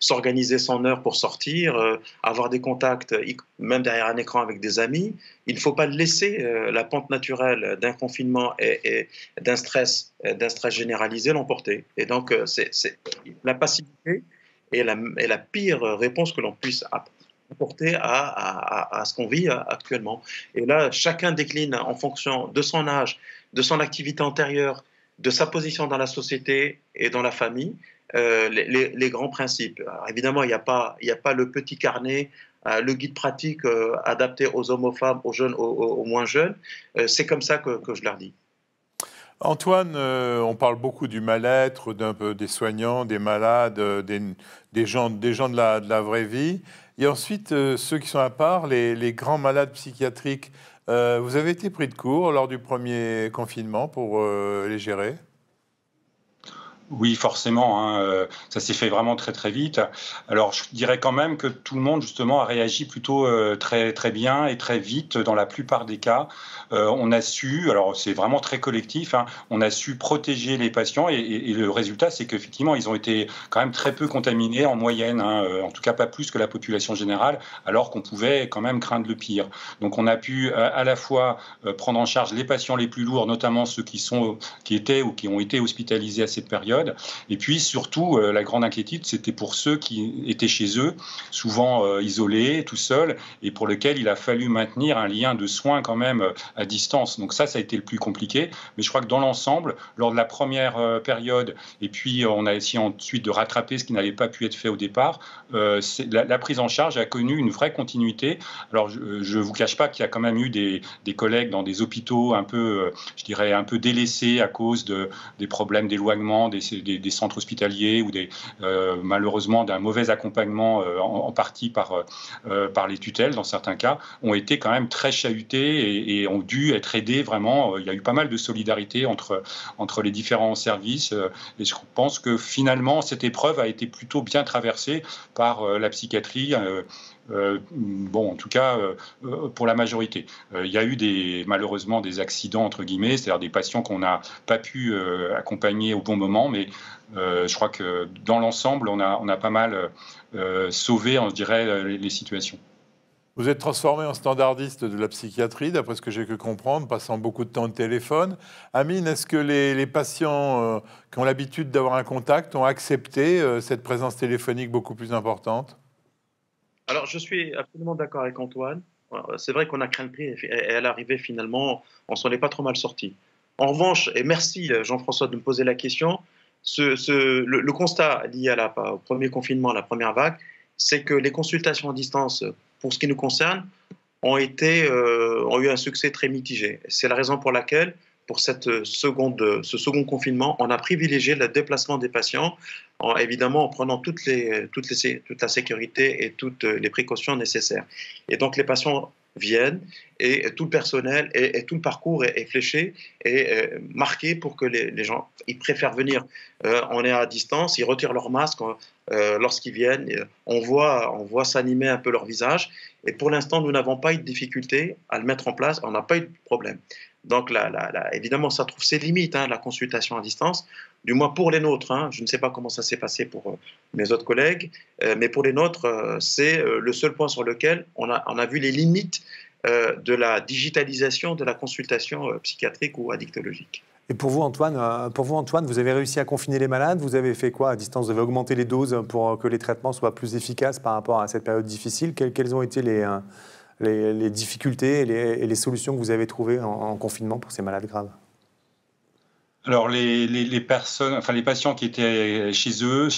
s'organiser son heure pour sortir, avoir des contacts, même derrière un écran avec des amis. Il ne faut pas laisser la pente naturelle d'un confinement et, d'un stress, d'un stress généralisé l'emporter. Et donc, la passivité est la, est la pire réponse que l'on puisse apprendre apporter à, à, ce qu'on vit actuellement. Et là, chacun décline en fonction de son âge, de son activité antérieure, de sa position dans la société et dans la famille, euh, les, grands principes. évidemment, il n'y a, pas, a pas le petit carnet, euh, le guide pratique euh, adapté aux hommes, aux femmes, aux jeunes, aux, moins jeunes. C'est comme ça que, que, je leur dis. Antoine, on parle beaucoup du mal-être, des soignants, des malades, des, des, gens, des gens de la, de la vraie vie. Et ensuite, euh, ceux qui sont à part, les, grands malades psychiatriques. Euh, vous avez été pris de court lors du premier confinement pour euh, les gérer? Oui, forcément. Hein, euh, ça s'est fait vraiment très très vite. Alors, je dirais quand même que tout le monde justement a réagi plutôt euh, très très bien et très vite dans la plupart des cas. Euh, on a su, alors c'est vraiment très collectif, hein, on a su protéger les patients et, le résultat, c'est qu'effectivement, ils ont été quand même très peu contaminés en moyenne, hein, en tout cas pas plus que la population générale, alors qu'on pouvait quand même craindre le pire. Donc, on a pu à la fois prendre en charge les patients les plus lourds, notamment ceux qui sont, qui étaient ou qui ont été hospitalisés à cette période Et puis surtout, la grande inquiétude, c'était pour ceux qui étaient chez eux, souvent isolés, tout seuls, et pour lesquels il a fallu maintenir un lien de soins quand même à distance. Donc ça, ça a été le plus compliqué. Mais je crois que dans l'ensemble, lors de la première période, et puis on a essayé ensuite de rattraper ce qui n'avait pas pu être fait au départ, la, prise en charge a connu une vraie continuité. Alors je ne vous cache pas qu'il y a quand même eu des, collègues dans des hôpitaux un peu, je dirais, un peu délaissés à cause de, des problèmes d'éloignement des, des, centres hospitaliers ou des, euh, malheureusement d'un mauvais accompagnement euh, en, partie par, euh, par les tutelles dans certains cas, ont été quand même très chahutés et, ont dû être aidés vraiment. Il y a eu pas mal de solidarité entre, entre les différents services et je pense que finalement cette épreuve a été plutôt bien traversée par la psychiatrie. Euh, bon, en tout cas, euh, euh, pour la majorité. il y a eu malheureusement des accidents, entre guillemets, c'est-à-dire des patients qu'on n'a pas pu accompagner au bon moment, mais je crois que dans l'ensemble, on a, pas mal sauvé, on dirait, les, situations. Vous êtes transformé en standardiste de la psychiatrie, d'après ce que j'ai pu comprendre, passant beaucoup de temps au téléphone. Amine, est-ce que les patients qui ont l'habitude d'avoir un contact ont accepté cette présence téléphonique beaucoup plus importante? Alors, je suis absolument d'accord avec Antoine. C'est vrai qu'on a craint et à l'arrivée, finalement, on s'en est pas trop mal sorti. En revanche, et merci euh, Jean-François de me poser la question, le, constat lié à la, au premier confinement, à la première vague, c'est que les consultations à distance, pour ce qui nous concerne, ont, été, euh, ont eu un succès très mitigé. C'est la raison pour laquelle pour cette seconde, ce second confinement, on a privilégié le déplacement des patients, en, évidemment en prenant toutes les, toutes les, toute la sécurité et toutes les précautions nécessaires. Et donc les patients viennent et tout le personnel et, tout le parcours est, fléché et euh, marqué pour que les, gens ils préfèrent venir. Euh, on est à distance, ils retirent leur masque euh, lorsqu'ils viennent. On voit, on voit s'animer un peu leur visage. Et pour l'instant, nous n'avons pas eu de difficulté à le mettre en place. On n'a pas eu de problème. Donc, évidemment, ça trouve ses limites, hein, la consultation à distance, du moins pour les nôtres. Hein. Je ne sais pas comment ça s'est passé pour euh, mes autres collègues, euh, mais pour les nôtres, euh, c'est le seul point sur lequel on a, vu les limites de la digitalisation de la consultation psychiatrique ou addictologique. Et pour vous, Antoine, pour vous, Antoine, vous avez réussi à confiner les malades? Vous avez fait quoi à distance? Vous avez augmenté les doses pour que les traitements soient plus efficaces par rapport à cette période difficile? quelles ont été les, difficultés et les, solutions que vous avez trouvées en confinement pour ces malades graves? Alors les, les, personnes, enfin les patients qui étaient chez eux,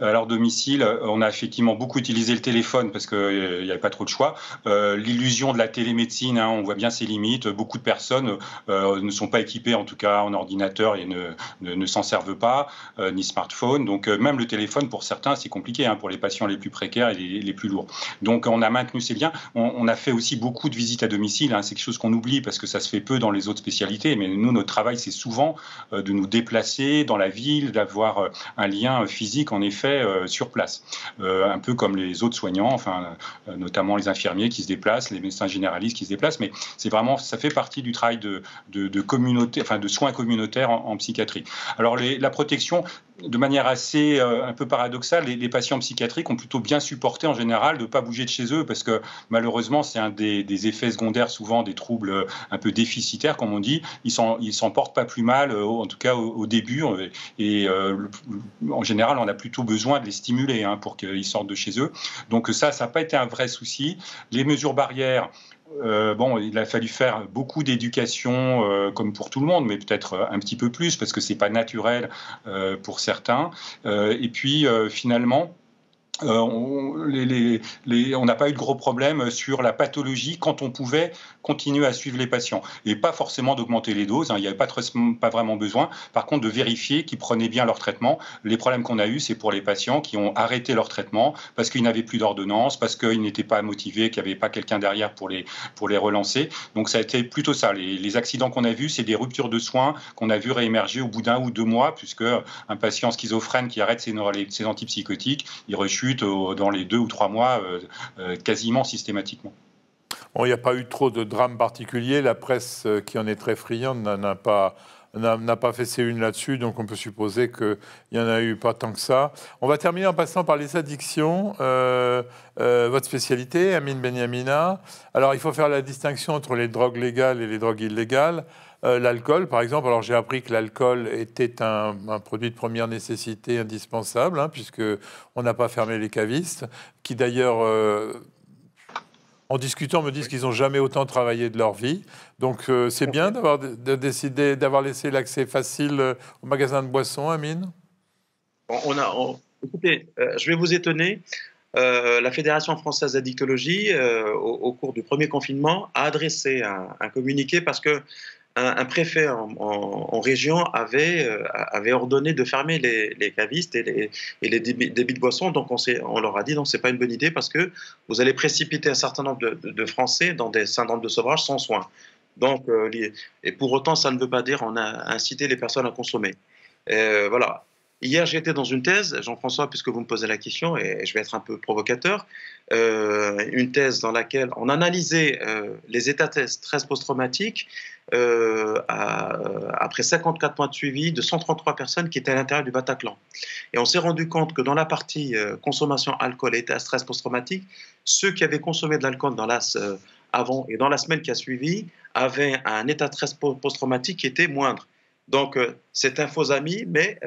à leur domicile, on a effectivement beaucoup utilisé le téléphone parce qu'il euh, n'y avait pas trop de choix. Euh, L'illusion de la télémédecine, hein, on voit bien ses limites. Beaucoup de personnes euh, ne sont pas équipées, en tout cas en ordinateur, et ne, ne, s'en servent pas, euh, ni smartphone. Donc euh, même le téléphone, pour certains, c'est compliqué hein, pour les patients les plus précaires et les, plus lourds. Donc on a maintenu ces liens. On, a fait aussi beaucoup de visites à domicile. Hein, c'est quelque chose qu'on oublie parce que ça se fait peu dans les autres spécialités. Mais nous, notre travail, c'est souvent euh, de nous déplacer dans la ville, d'avoir euh, un lien physique en effet euh, sur place. un peu comme les autres soignants, enfin, notamment les infirmiers qui se déplacent, les médecins généralistes qui se déplacent, mais c'est vraiment, ça fait partie du travail de, de, communauté, enfin de soins communautaires en, psychiatrie. Alors la protection, de manière assez un peu paradoxale, les, patients psychiatriques ont plutôt bien supporté en général de ne pas bouger de chez eux parce que malheureusement c'est un des, effets secondaires souvent des troubles un peu déficitaires comme on dit. Ils s'en portent pas plus mal, en tout cas au, début. Et euh, en général, on a plutôt besoin de les stimuler hein, pour qu'ils sortent de chez eux. Donc ça, ça n'a pas été un vrai souci. Les mesures barrières, euh, bon, il a fallu faire beaucoup d'éducation, euh, comme pour tout le monde, mais peut-être un petit peu plus, parce que c'est pas naturel pour certains. et puis, finalement, euh, on n'a pas eu de gros problèmes sur la pathologie quand on pouvait continuer à suivre les patients. Et pas forcément d'augmenter les doses, hein, il n'y avait pas, vraiment besoin. Par contre, de vérifier qu'ils prenaient bien leur traitement. Les problèmes qu'on a eus, c'est pour les patients qui ont arrêté leur traitement parce qu'ils n'avaient plus d'ordonnance, parce qu'ils n'étaient pas motivés, qu'il n'y avait pas quelqu'un derrière pour les, pour les relancer. Donc ça a été plutôt ça. Les, accidents qu'on a vus, c'est des ruptures de soins qu'on a vu réémerger au bout d'un ou deux mois, puisque un patient schizophrène qui arrête ses, ses antipsychotiques, il rechute dans les deux ou trois mois euh, euh, quasiment systématiquement. Il n'y a pas eu trop de drames particuliers. La presse, euh, qui en est très friande, n'a pas n'a pas fait ses une là-dessus, donc on peut supposer qu'il n'y en a eu pas tant que ça. On va terminer en passant par les addictions. votre spécialité, Amine Benyamina. Alors, il faut faire la distinction entre les drogues légales et les drogues illégales. L'alcool, par exemple. Alors j'ai appris que l'alcool était un, produit de première nécessité indispensable, hein, puisque on n'a pas fermé les cavistes, qui d'ailleurs en discutant, me disent qu'ils n'ont jamais autant travaillé de leur vie. Donc euh, c'est bien d'avoir décidé d'avoir laissé l'accès facile euh, au magasin de boissons, Amine? On a, écoutez, euh, je vais vous étonner. la Fédération française d'addictologie, au, cours du premier confinement, a adressé un communiqué parce que un, préfet en, région avait, euh, avait ordonné de fermer les, cavistes et les, débits, de boissons. Donc on, leur a dit non, c'est pas une bonne idée parce que vous allez précipiter un certain nombre de, Français dans des syndromes de sauvage sans soins. Donc, euh, et pour autant, ça ne veut pas dire on a incité les personnes à consommer. Euh, voilà. Hier, j'étais dans une thèse, Jean-François, puisque vous me posez la question, et je vais être un peu provocateur, une thèse dans laquelle on analysait les états de stress post-traumatique euh, euh, après 54 mois de suivi de 133 personnes qui étaient à l'intérieur du Bataclan. Et on s'est rendu compte que dans la partie euh, consommation alcool et état stress post-traumatique, ceux qui avaient consommé de l'alcool dans la, avant et dans la semaine qui a suivi avaient un état de stress post-traumatique qui était moindre. Donc c'est un faux ami, mais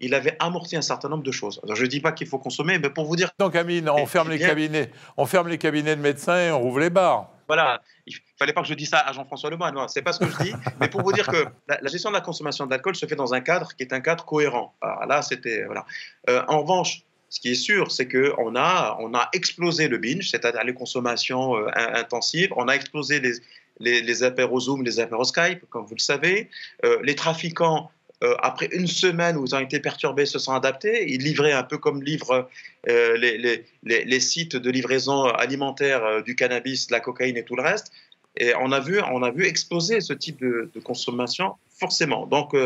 il avait amorti un certain nombre de choses. je ne dis pas qu'il faut consommer, mais pour vous dire. Donc, Amine, on ferme les cabinets, on ferme les cabinets de médecins et on rouvre les bars. Voilà, il fallait pas que je dise ça à Jean-François Lemoyne, non, c'est pas ce que je dis, mais pour vous dire que la, gestion de la consommation d'alcool se fait dans un cadre qui est un cadre cohérent. Alors là, c'était voilà. Euh, en revanche, ce qui est sûr, c'est qu'on a, on a explosé le binge, c'est-à-dire les consommations euh, intensives, on a explosé les, les, les apéros Zoom, les apéros Skype, comme vous le savez. Euh, les trafiquants euh, après une semaine où ils ont été perturbés, se sont adaptés. Ils livraient un peu comme livrent euh, les, sites de livraison alimentaire euh, du cannabis, de la cocaïne et tout le reste. Et on a vu, on a vu exploser ce type de, consommation, forcément. Donc,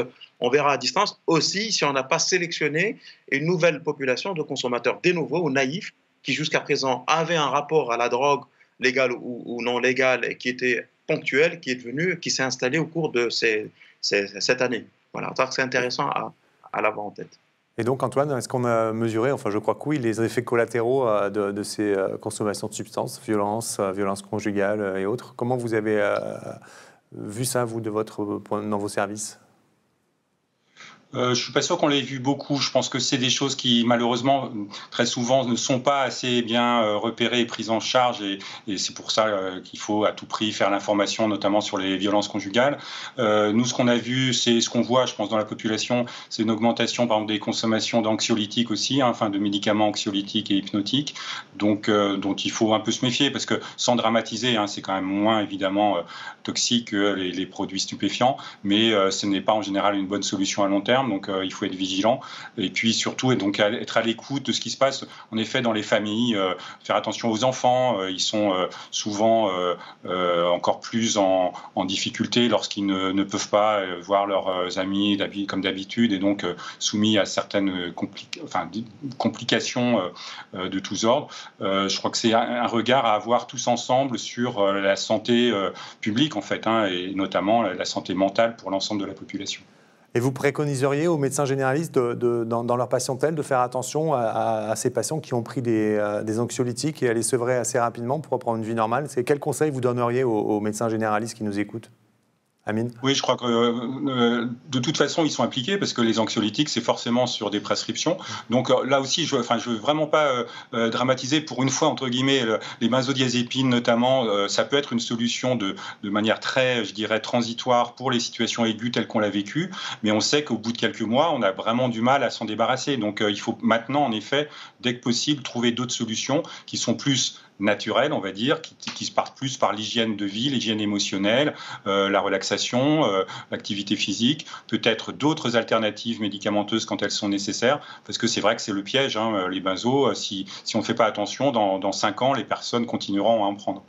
on verra à distance aussi si on n'a pas sélectionné une nouvelle population de consommateurs des nouveaux ou naïfs qui jusqu'à présent avaient un rapport à la drogue légale ou, non légale qui était ponctuel, qui est devenu, qui s'est installé au cours de cette année. Voilà, c'est intéressant à, l'avoir en tête. Et donc, Antoine, est-ce qu'on a mesuré, enfin je crois que oui, les effets collatéraux euh, de, ces euh, consommations de substances, violence, euh, violence conjugale et autres Comment vous avez vu ça, vous, de votre, dans vos services? Euh, je suis pas sûr qu'on l'ait vu beaucoup. Je pense que c'est des choses qui, malheureusement, très souvent ne sont pas assez bien euh, repérées et prises en charge. Et, c'est pour ça euh, qu'il faut à tout prix faire l'information, notamment sur les violences conjugales. Euh, nous, ce qu'on a vu, c'est ce qu'on voit, je pense, dans la population, c'est une augmentation, par exemple, des consommations d'anxiolytiques aussi, hein, enfin de médicaments anxiolytiques et hypnotiques, donc dont il faut un peu se méfier parce que sans dramatiser, hein, c'est quand même moins évidemment toxique que les, produits stupéfiants, mais ce n'est pas en général une bonne solution à long terme donc euh, il faut être vigilant. Et puis surtout, et donc être à l'écoute de ce qui se passe, en effet, dans les familles, euh, faire attention aux enfants. Euh, ils sont souvent encore plus en, difficulté lorsqu'ils ne, peuvent pas voir leurs amis comme d'habitude et donc soumis à certaines complications de tous ordres. je crois que c'est un, regard à avoir tous ensemble sur la santé publique, en fait, hein, et notamment la santé mentale pour l'ensemble de la population. Et vous préconiseriez aux médecins généralistes, dans, leur patientèle, de faire attention à, ces patients qui ont pris euh, des, anxiolytiques et à les sevrer assez rapidement pour reprendre une vie normale? C'est quel conseil vous donneriez aux médecins généralistes qui nous écoutent? Oui, je crois que euh, euh, de toute façon, ils sont impliqués parce que les anxiolytiques, c'est forcément sur des prescriptions. Donc euh, là aussi, je ne veux vraiment pas dramatiser pour une fois, entre guillemets, les benzodiazépines notamment. ça peut être une solution de, de, manière très, je dirais, transitoire pour les situations aiguës telles qu'on l'a vécu. Mais on sait qu'au bout de quelques mois, on a vraiment du mal à s'en débarrasser. Donc il faut maintenant, en effet, dès que possible, trouver d'autres solutions qui sont plus naturelles, on va dire, qui, se partent plus par l'hygiène de vie, l'hygiène émotionnelle, euh, la relaxation, euh, l'activité physique, peut-être d'autres alternatives médicamenteuses quand elles sont nécessaires, parce que c'est vrai que c'est le piège, hein, euh, les benzos, si, si on ne fait pas attention, dans, dans 5 ans, les personnes continueront à en prendre.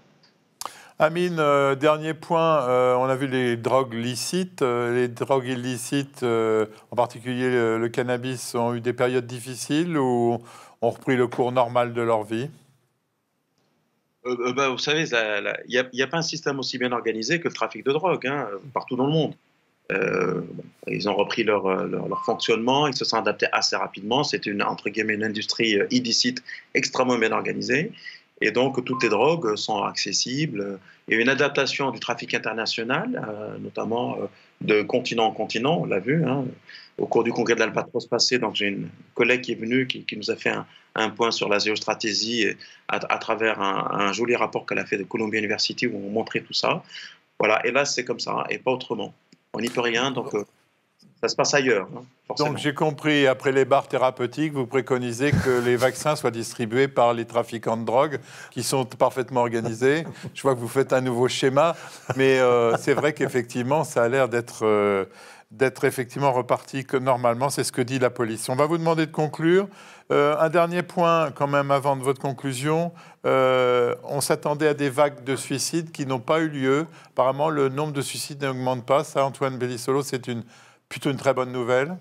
Amine, dernier point, on a vu les drogues licites. les drogues illicites, en particulier le, cannabis, ont eu des périodes difficiles ou ont repris le cours normal de leur vie? Euh, euh, bah, vous savez, il n'y a, pas un système aussi bien organisé que le trafic de drogue hein, partout dans le monde. Euh, ils ont repris leur, fonctionnement, ils se sont adaptés assez rapidement. C'est une, entre guillemets, une industrie illicite extrêmement bien organisée. Et donc, toutes les drogues sont accessibles. Il y a une adaptation du trafic international, notamment de continent en continent, on l'a vu. Hein. Au cours du congrès de l'Albatros passé, donc j'ai une collègue qui est venue, qui, nous a fait un, point sur la géostratégie à, travers un, joli rapport qu'elle a fait de Columbia University où on montrait tout ça. Voilà, et là c'est comme ça, et pas autrement. On n'y peut rien, donc euh, ça se passe ailleurs. Hein, donc j'ai compris, après les barres thérapeutiques, vous préconisez que les vaccins soient distribués par les trafiquants de drogue, qui sont parfaitement organisés. Je vois que vous faites un nouveau schéma, mais euh, c'est vrai qu'effectivement, ça a l'air d'être... Euh, d'être effectivement reparti que normalement, c'est ce que dit la police. On va vous demander de conclure. Euh, un dernier point quand même avant de votre conclusion. Euh, on s'attendait à des vagues de suicides qui n'ont pas eu lieu. Apparemment, le nombre de suicides n'augmente pas. Ça, Antoine Bellissolo, c'est plutôt une très bonne nouvelle.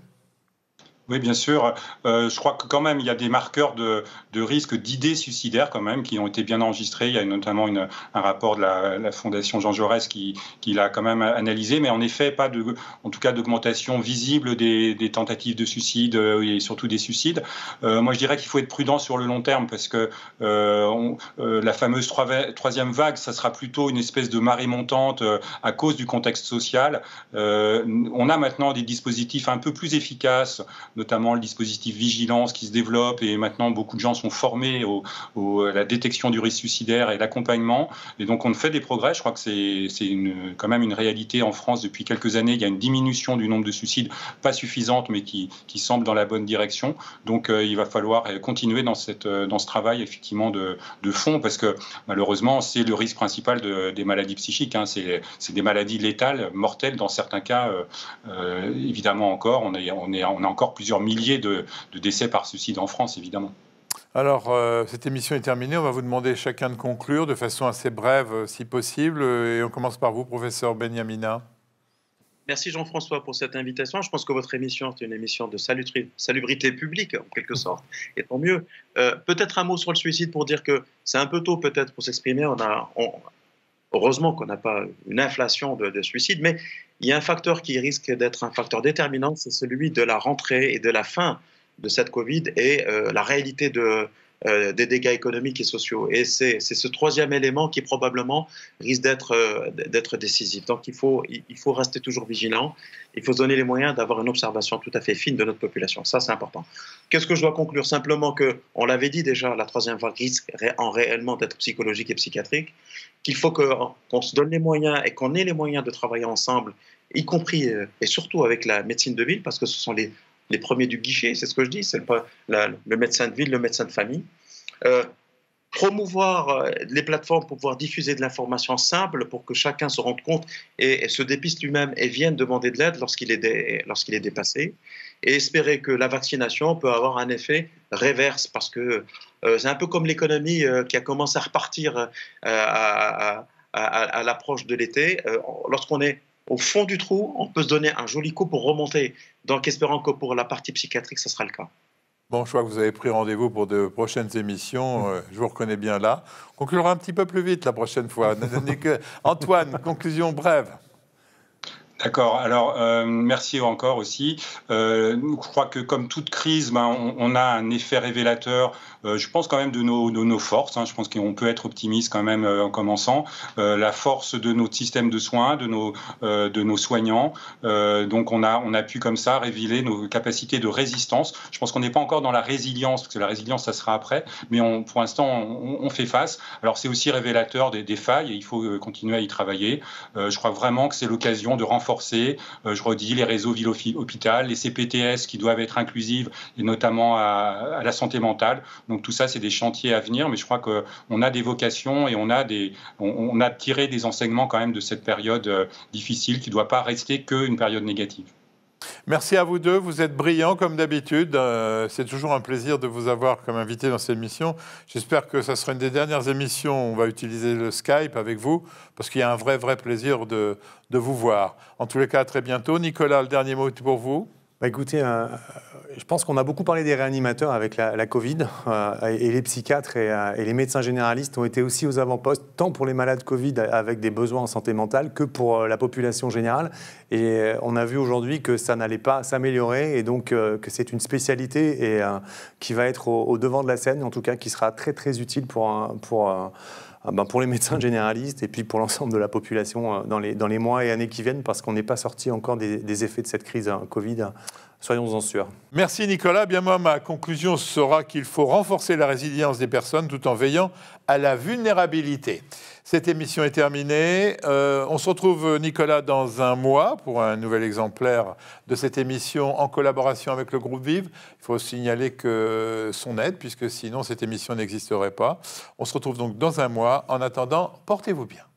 Oui, bien sûr. Euh, je crois que quand même, il y a des marqueurs de, risque d'idées suicidaires quand même qui ont été bien enregistrés. Il y a notamment un rapport de la, Fondation Jean Jaurès qui, l'a quand même analysé, mais en effet, pas de, en tout cas, d'augmentation visible des, tentatives de suicide euh, et surtout des suicides. Euh, moi, je dirais qu'il faut être prudent sur le long terme parce que la fameuse troisième vague, ça sera plutôt une espèce de marée montante à cause du contexte social. on a maintenant des dispositifs un peu plus efficaces notamment le dispositif vigilance qui se développe et maintenant beaucoup de gens sont formés au, à la détection du risque suicidaire et l'accompagnement. Et donc on fait des progrès. Je crois que c'est quand même une réalité en France depuis quelques années. Il y a une diminution du nombre de suicides, pas suffisante, mais qui, semble dans la bonne direction. Donc euh, il va falloir continuer dans, cette, euh, dans ce travail effectivement de, fond parce que malheureusement c'est le risque principal de, des maladies psychiques. Hein. C'est des maladies létales, mortelles dans certains cas. Euh, évidemment encore, on, est, encore plusieurs milliers de, décès par suicide en France, évidemment. Alors, euh, cette émission est terminée. On va vous demander chacun de conclure de façon assez brève, euh, si possible. Et on commence par vous, professeur Benyamina. Merci Jean-François pour cette invitation. Je pense que votre émission est une émission de salubrité publique, en quelque sorte, et tant mieux. Euh, peut-être un mot sur le suicide pour dire que c'est un peu tôt peut-être pour s'exprimer. On a, heureusement qu'on n'a pas une inflation de, de suicides, mais il y a un facteur qui risque d'être un facteur déterminant, c'est celui de la rentrée et de la fin de cette Covid et euh, la réalité de, euh, des dégâts économiques et sociaux. Et c'est ce troisième élément qui probablement risque d'être euh, décisif. Donc il faut, il faut rester toujours vigilant. Il faut se donner les moyens d'avoir une observation tout à fait fine de notre population. Ça, c'est important. Qu'est-ce que je dois conclure? Simplement que, on l'avait dit déjà, la troisième vague risque en réellement d'être psychologique et psychiatrique qu'il faut qu'on se donne les moyens et qu'on ait les moyens de travailler ensemble, y compris euh, et surtout avec la médecine de ville, parce que ce sont les, les premiers du guichet, c'est ce que je dis, c'est le médecin de ville, le médecin de famille. Euh, promouvoir euh, les plateformes pour pouvoir diffuser de l'information simple pour que chacun se rende compte et, se dépiste lui-même et vienne demander de l'aide lorsqu'il est, dépassé. Et espérer que la vaccination peut avoir un effet réverse parce que euh, c'est un peu comme l'économie qui a commencé à repartir à, à l'approche de l'été. Lorsqu'on est au fond du trou, on peut se donner un joli coup pour remonter. Donc espérant que pour la partie psychiatrique, ce sera le cas. Bon, je vois que vous avez pris rendez-vous pour de prochaines émissions. Euh, je vous reconnais bien là. On conclura un petit peu plus vite la prochaine fois. Antoine, conclusion brève. D'accord. Alors, euh, merci encore aussi. Euh, je crois que comme toute crise, ben, on, on, a un effet révélateur je pense quand même de nos, forces. Hein. Je pense qu'on peut être optimiste quand même euh, en commençant. Euh, la force de notre système de soins, de nos, soignants. donc on a, pu comme ça révéler nos capacités de résistance. Je pense qu'on n'est pas encore dans la résilience, parce que la résilience, ça sera après. Mais pour l'instant, on, fait face. Alors c'est aussi révélateur des, failles et il faut continuer à y travailler. je crois vraiment que c'est l'occasion de renforcer, je redis, les réseaux ville-hôpital, les CPTS qui doivent être inclusives et notamment à la santé mentale. Donc tout ça, c'est des chantiers à venir, mais je crois qu'on a des vocations et on a, tiré des enseignements quand même de cette période euh, difficile qui ne doit pas rester qu'une période négative. Merci à vous deux, vous êtes brillants comme d'habitude. Euh, c'est toujours un plaisir de vous avoir comme invité dans cette émission. J'espère que ça sera une des dernières émissions. On va utiliser le Skype avec vous parce qu'il y a un vrai, vrai plaisir de, de vous voir. En tous les cas, à très bientôt. Nicolas, le dernier mot pour vous bah écoutez, euh, je pense qu'on a beaucoup parlé des réanimateurs avec la, Covid, euh, et les psychiatres euh, et, les médecins généralistes ont été aussi aux avant-postes, tant pour les malades Covid avec des besoins en santé mentale que pour la population générale. Et on a vu aujourd'hui que ça n'allait pas s'améliorer, et donc que c'est une spécialité et, qui va être au, devant de la scène, en tout cas, qui sera très très utile pour, pour ben, pour les médecins généralistes et puis pour l'ensemble de la population euh, dans les, dans les mois et années qui viennent, parce qu'on n'est pas sorti encore des, effets de cette crise hein, Covid. Soyons-en sûrs. Merci Nicolas. Bien moi, ma conclusion sera qu'il faut renforcer la résilience des personnes tout en veillant à la vulnérabilité. Cette émission est terminée. Euh, on se retrouve, Nicolas, dans un mois pour un nouvel exemplaire de cette émission en collaboration avec le groupe Vive. Il faut signaler que son aide, puisque sinon cette émission n'existerait pas. On se retrouve donc dans un mois. En attendant, portez-vous bien.